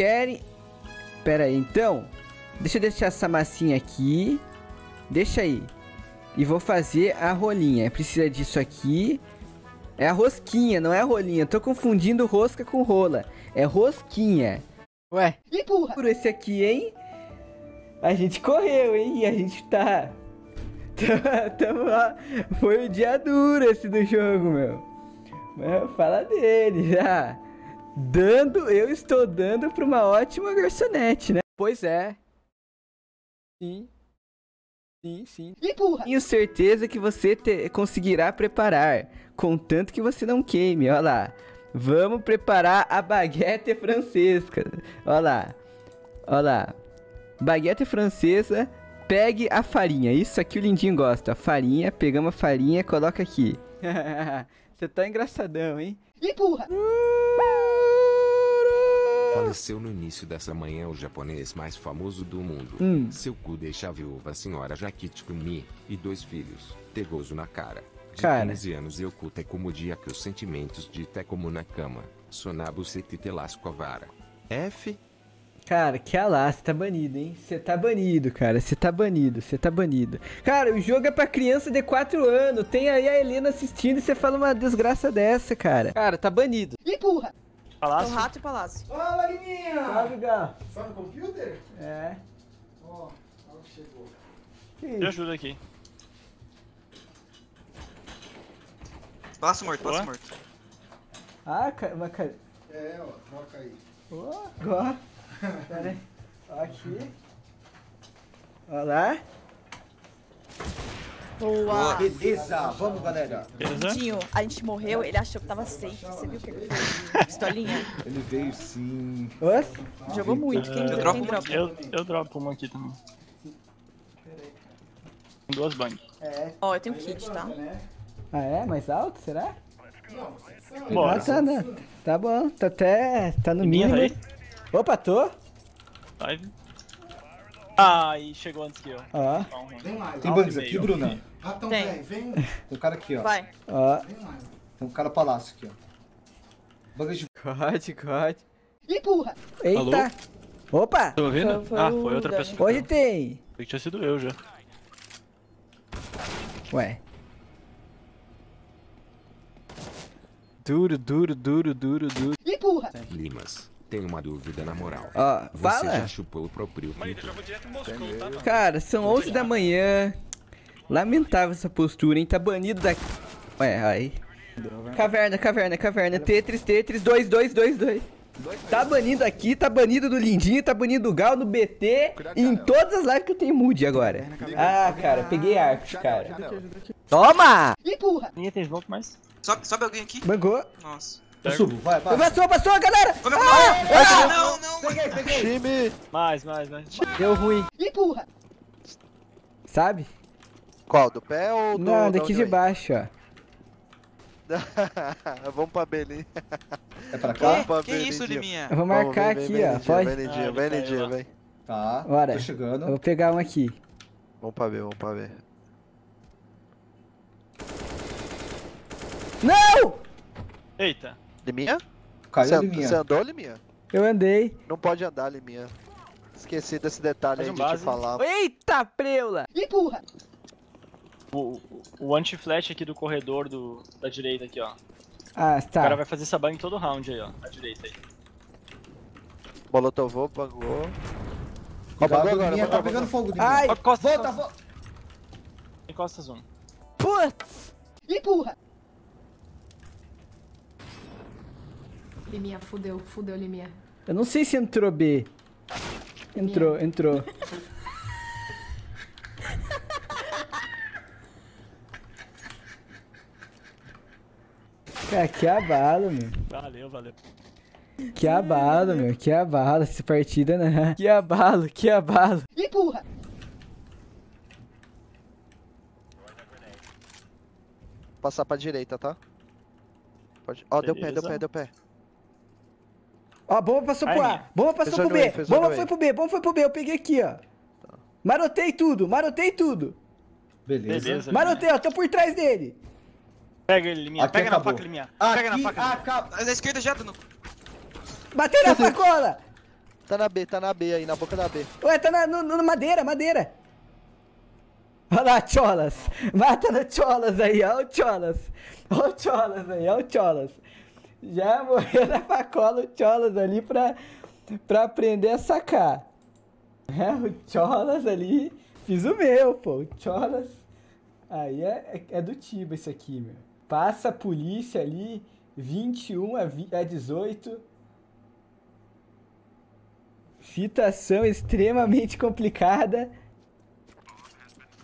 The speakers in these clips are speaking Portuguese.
querem... Pera aí, então. Deixa eu deixar essa massinha aqui. Deixa aí. E vou fazer a rolinha. Precisa disso aqui. É a rosquinha, não é a rolinha. Tô confundindo rosca com rola. É rosquinha. Ué, Empurra. por esse aqui, hein? A gente correu, hein? A gente tá... Tamo lá. Foi o dia duro esse do jogo, meu. Mas fala dele já. Dando, eu estou dando pra uma ótima garçonete, né? Pois é. Sim. Sim, sim. Empurra. Tenho certeza que você te- conseguirá preparar, contanto que você não queime, olha lá. Vamos preparar a baguete francesa. Olha lá. Olha lá. Baguete francesa, pegue a farinha. Isso aqui o lindinho gosta. A farinha, pegamos a farinha, coloca aqui. Você tá engraçadão, hein? Empurra. Faleceu no início dessa manhã o japonês mais famoso do mundo. Hum. Seu cu deixa a viúva senhora Jakit Kumi e dois filhos, tegoso na cara. De Cara. 15 anos e oculta como dia que os sentimentos de té como na cama. Sonabu se titelasco a vara. F. Cara, que alá, você tá banido, hein? Você tá banido, cara. Você tá banido, você tá banido. Cara, o jogo é pra criança de 4 anos. Tem aí a Helena assistindo e você fala uma desgraça dessa, cara. Cara, tá banido. Empurra. O Palácio? rato e palácio. Fala, Liminha. Salve, Gal. Só no computer? É. Ó, ó que chegou. Que Me isso? ajuda aqui. Passo morto, passo Boa. morto. Ah, cara, uma cara. É, ó, troca aí. Ó, aí. Ó aqui. Ó lá. Boa. Beleza, vamos, galera. Beleza? Tinho, a gente morreu, ele achou que tava safe. Você viu o que ele fez? Pistolinha. Ele veio sim. Ó. Jogou muito. Quem, Eu dropo quem dropa? Eu, eu dropo uma aqui também. Tem duas bangs. É. Ó, eu tenho kit, tá? Ah, é? Mais alto, será? Bora. Ah, tá, né? Tá bom. Tá até. Tá no mínimo. Opa, tô. Ah, e chegou antes que eu. Ó, Calma. Vem lá, Tem e aqui. Bruna? Ratão, Tem. vem, vem. Tem um cara aqui, ó. Vai. ó. Vem lá. Tem um cara palácio aqui, ó. Bugs de Corte, corte. Empurra. Eita. Opa. Tá ouvindo? Foi- foi ah, foi outra pessoa. Hoje tem. Achei que tinha sido eu já. Ué. Duro, duro, duro, duro, duro. Empurra. Limas. Tenho uma dúvida na moral. Ó, Você fala. já chupou o próprio pito? Cara, são 11 da manhã. Lamentável essa postura, hein? Tá banido daqui. Ué, aí. Caverna, caverna, caverna. Tetris, Tetris, 2, 2, 2, 2. Tá banido aqui, tá banido do Lindinho, tá banido do Gal, no BT e em todas as lives que eu tenho mood agora. Ah, cara, peguei arcos, cara. Toma! Empurra. Ninguém tem smoke mais? Sobe, sobe alguém aqui. Bangou. Nossa. Eu subo, vai, vai. Passou, passou, galera! Como é que ah, Não, não, não. Time! Mais, mais, mais. Deu ruim, Empurra. sabe? Qual? Do pé ou do. Não, da daqui de baixo, ó. Vamos pra Belém. É pra cá? Vamos pra Que Belém, isso. Liminha? Eu vou Vamos, marcar vem, aqui, vem, ó. Pode. Vem, Lindinho, Ah, vem, caiu lá. vem. Tá. Bora. Tô chegando. Eu vou pegar um aqui. Vamos pra ver, vamos pra ver. Não! Eita! Liminha? Caiu Você de and- minha. Você andou, Liminha? Eu andei. Não pode andar, Liminha. Esqueci desse detalhe Faz aí de te base. falar. Eita, preula! Empurra. O, o, anti-flash aqui do corredor do, da direita aqui, ó. Ah, O cara tá. vai fazer essa bang todo round aí, ó. Na direita aí. Molotovou, bangou. Ó, agora, minha, bangou, tá pegando fogo de mim. Ai, Volta, volta. Encosta zoom. putz! Empurra. Liminha, fudeu, fudeu, Liminha. Eu não sei se entrou B. Entrou, entrou. Cara, que abalo, meu. Valeu, valeu. Que abalo, meu. Que abalo essa partida, né? Que abalo, que abalo. Empurra. Passar pra direita, tá? Pode. Ó, deu pé, deu Beleza. pé, deu pé. Ó, bomba passou Ai, pro A. Bomba passou pro B. fez Bomba foi pro B. Bomba foi pro B. Eu peguei aqui, ó. Marotei tudo, marotei tudo. Beleza. Beleza. Marotei, ó. Tô por trás dele. Pega ele, Liminha. Aqui Pega na acabou. faca, Liminha. Pega na Aqui faca. acaba. Mas a esquerda já, no... Bateu na sacola. Tá na B, tá na B aí, na boca da B. Ué, tá na no, no madeira, madeira. Olha lá, Cholas. Mata no Cholas aí, ó o Cholas. Ó o Cholas aí, ó o Cholas. Já morreu na facola o Cholas ali pra, pra aprender a sacar. É, o Cholas ali. Fiz o meu, pô. O Cholas. Aí é, é do Tiba isso aqui, meu. Passa a polícia ali. 21 a, vi, a 18. Situação extremamente complicada.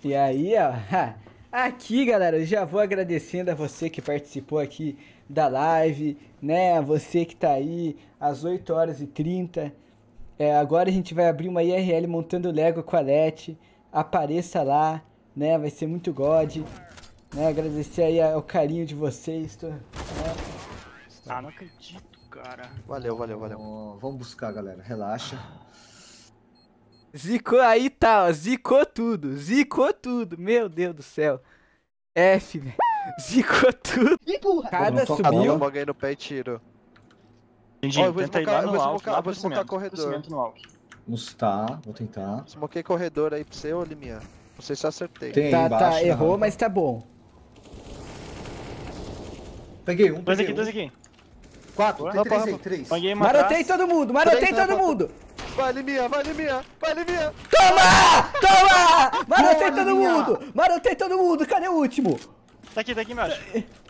E aí, ó. Aqui, galera, eu já vou agradecendo a você que participou aqui da live, né? Você que tá aí às 8 horas e 30. É, agora a gente vai abrir uma IRL montando Lego com a Leti. Apareça lá, né? Vai ser muito God. Né? Agradecer aí ao carinho de vocês. Tô, né? Ah, não acredito, cara. Valeu, valeu, valeu. Vamos buscar, galera. Relaxa. Zicou aí tá, ó. Zicou tudo. Zicou tudo. Meu Deus do céu. F, velho. Zicou tudo. Empurra. Cada subiu. eu aí no pé e tiro. Eu vou tenta ir lá no vou alto, lá vou smocar corredor. no alto. Vamos tá, vou tentar. Smoquei corredor aí pra você, ô Liminha. Não sei se eu acertei. Tem Tá, embaixo. tá, na errou, rampa. mas tá bom. Peguei um, Dois peguei aqui, um. dois aqui. Quatro, tem Rampa, três aí, três. Uma Marotei atrás. todo mundo, marotei todo rampa. mundo. Vai, Liminha, vai, Liminha, vai, Liminha. Toma! Toma! Marotei Boa, todo Liminha. mundo! Marotei todo mundo! Cadê o último? Tá aqui, tá aqui embaixo.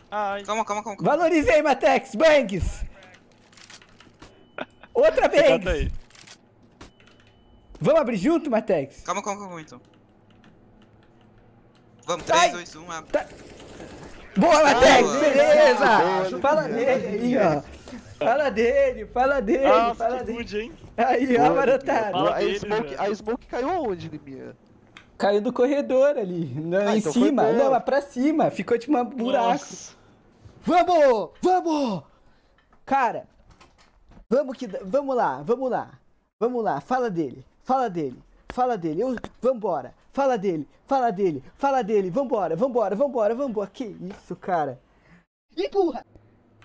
Ai, Calma, calma, calma. calma. Valorizei, Matex! Bangs! Outra aí. Vamos abrir junto, Matex? Calma, calma, calma, então. Vamos, Ai. 3, 2, 1, abre. Boa, Matex! boa. Beleza! Boa, Fala dele aí, ó. Fala dele, fala dele, Nossa, fala que dele. good, hein? Aí, ó, marotado. Fala a, dele, smoke, a smoke caiu aonde, Liminha? Caiu do corredor ali, no- Ah, em então cima. Não, mas pra cima. Ficou tipo um buraco. Nossa. Vamos! Vamos! Cara, vamos que vamos lá, vamos lá. Vamos lá, fala dele. Fala dele. Fala dele. Eu, vambora. Fala dele. Fala dele. Fala dele. Vambora, vambora, vambora, vambora. Que isso, cara? Empurra.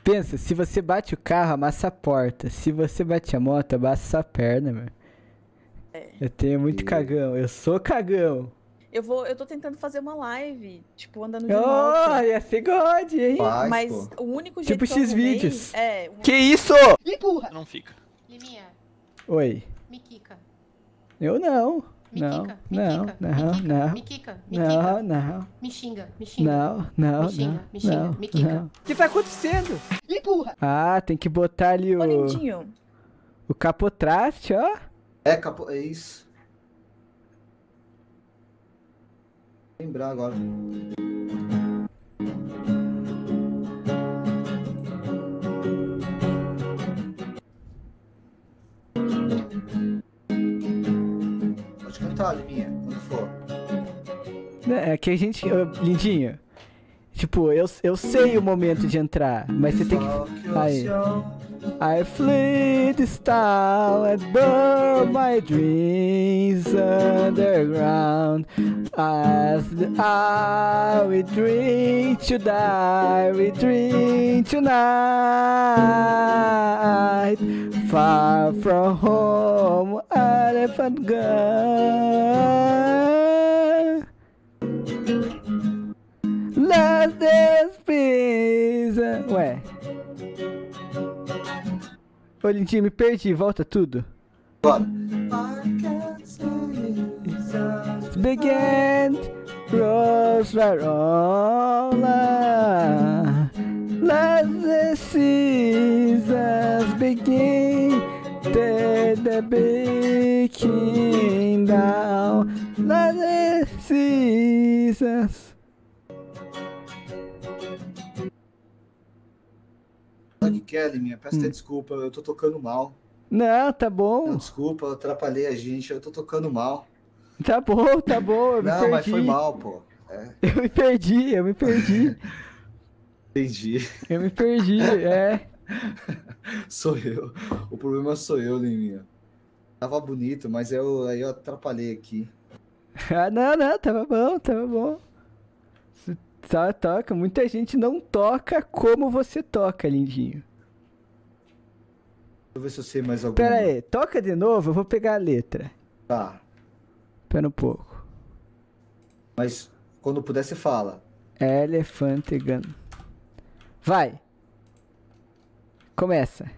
Pensa, se você bate o carro, amassa a porta. Se você bate a moto, amassa a perna, meu. Eu tenho muito E- cagão. Eu sou cagão. Eu vou, eu tô tentando fazer uma live, tipo, andando de Oh, moto. ia ser God, hein? Faz, Mas pô. o único jeito Tipo que eu arrumei X-vídeos. É, Que isso? Empurra. Não fica. Liminha, Oi. me quica. Eu não. Me Não, quica, me não, quica, não, me quica, não. me quica, me Não, quica. não. Me xinga, me xinga. Não, não, Me xinga, não, me xinga, não, me quica. não. O que tá acontecendo? Empurra. Ah, tem que botar ali Ô, o, lindinho. o capotraste, ó. É, capo... é isso. Lembrar agora. Pode cantar, Liminha, quando for. É que a gente, lindinho. Tipo, eu, eu sei o momento de entrar, mas você tem que. Aí. I flee this town and burn my dreams underground. As I we drink to die, we drink tonight. Far from home, elephant gun. Last day's peace. Ué. Ô, Lindinho, me perdi. Volta tudo. Bora. Began rose right on Let the seasons begin Let the breaking down Let the seasons Que quer, Liminha? Peço até desculpa, eu tô tocando mal. Não, tá Não, bom, desculpa, eu atrapalhei a gente, eu tô tocando mal. tá bom, tá bom, eu me Não, perdi. mas foi mal, pô. É, Eu me perdi, eu me perdi, entendi. eu me perdi, é. Sou eu. O problema sou eu, Liminha. Tava bonito, mas eu, aí eu atrapalhei aqui. Ah, não, não, tava bom, tava bom. Tá, toca. Muita gente não toca como você toca, lindinho. eu ver se eu sei mais alguma. Pera aí, toca de novo, eu vou pegar a letra. Tá. Pera um pouco. Mas quando puder, você fala. Elefante gun. Vai. Começa.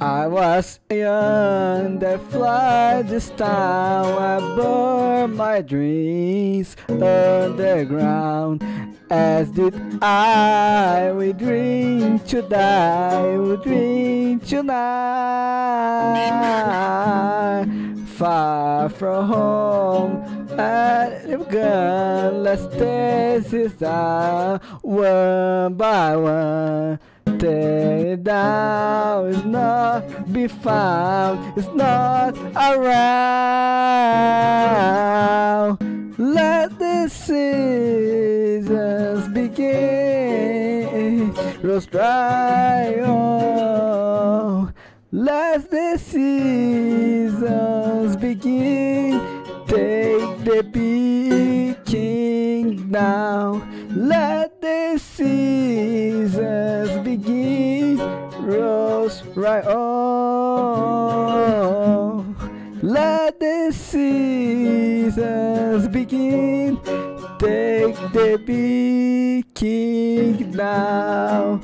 I was young, that fly this town, I burn my dreams underground. As did I, we dream to die, we dream tonight. Far from home, I've gone, let's taste this out uh, one by one. It down, it's not be found, it's not around. Let the seasons begin, rose dry on. Let the seasons begin, take the picking now. Right on. Let the seasons begin, take the now.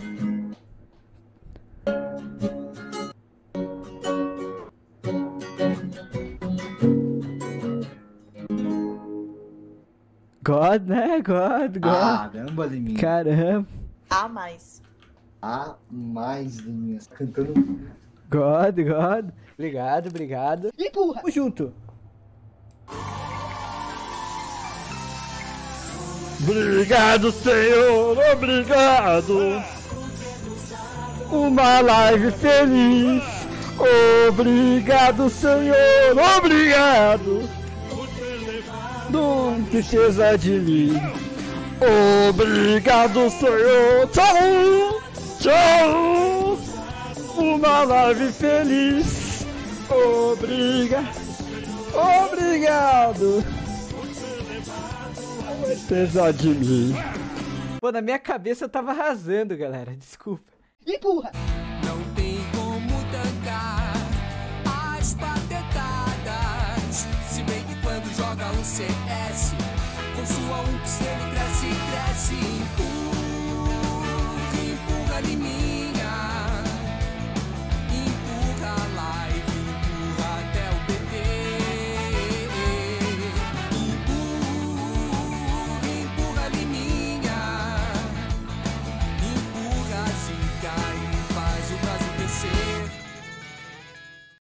God, né? God, God. Caramba, Liminha. Caramba. A mais. A mais, tá Cantando. God, God. Obrigado, obrigado. Empurra. Tamo junto. Obrigado, Senhor, obrigado. Uma live feliz. Obrigado, Senhor, obrigado. Não tristeza de mim. Obrigado, Senhor. Tchau. Live feliz. Obrigado. Obrigado. Tristeza de mim. Pô, na minha cabeça eu tava arrasando, galera. Desculpa. Empurra.